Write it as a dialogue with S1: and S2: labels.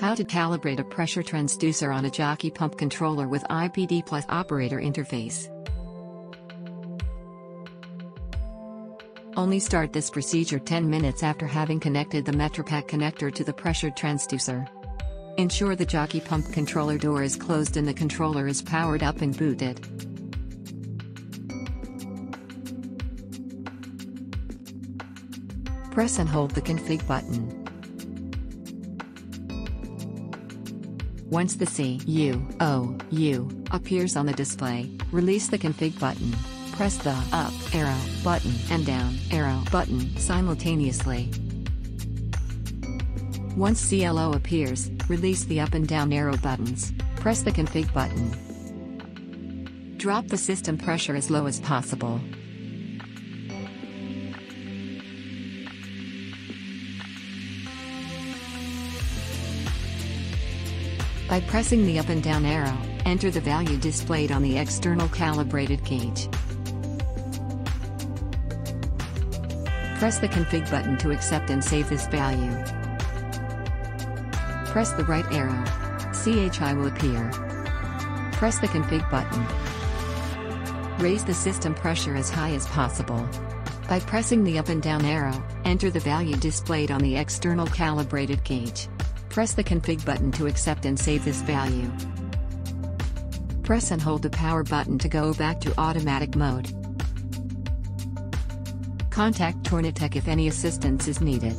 S1: How to calibrate a pressure transducer on a jockey pump controller with IPD plus operator interface. Only start this procedure 10 minutes after having connected the Metri-Pack connector to the pressure transducer. Ensure the jockey pump controller door is closed and the controller is powered up and booted. Press and hold the config button. Once the C U O U appears on the display, release the config button. Press the up arrow button and down arrow button simultaneously. Once CLO appears, release the up and down arrow buttons. Press the config button. Drop the system pressure as low as possible. By pressing the up and down arrow, enter the value displayed on the external calibrated gauge. Press the config button to accept and save this value. Press the right arrow. CHI will appear. Press the config button. Raise the system pressure as high as possible. By pressing the up and down arrow, enter the value displayed on the external calibrated gauge. Press the config button to accept and save this value. Press and hold the power button to go back to automatic mode. Contact Tornatech if any assistance is needed.